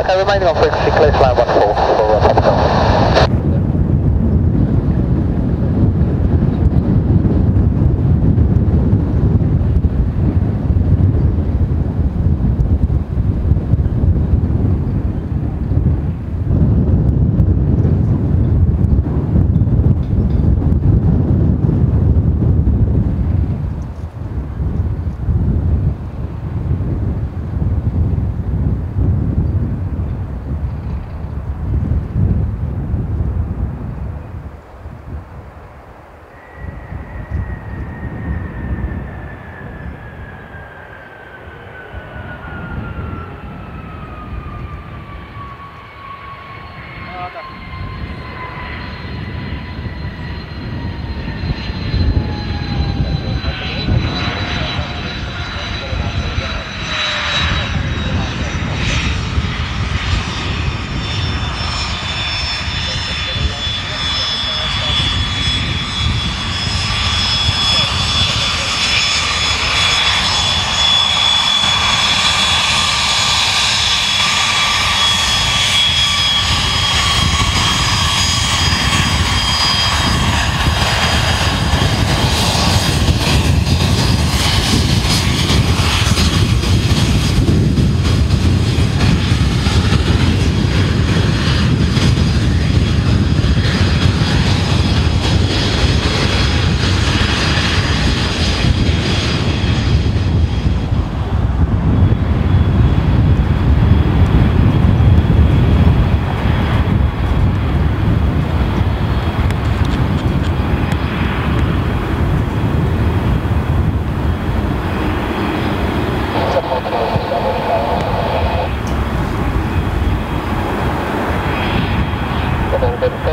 Okay, remaining on frequency, clear to land 14 for Golf.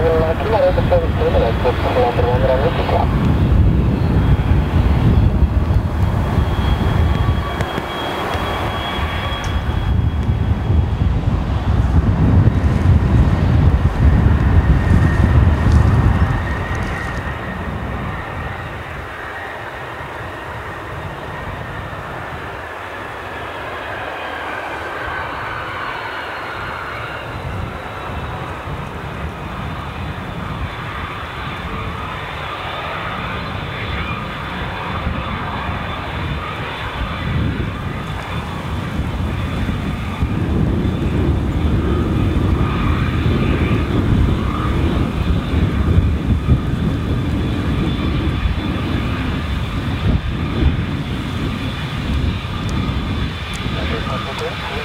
Terminal 1 Maroto Service Terminal, 1 Maroto Maroto Maroto Maroto Okay.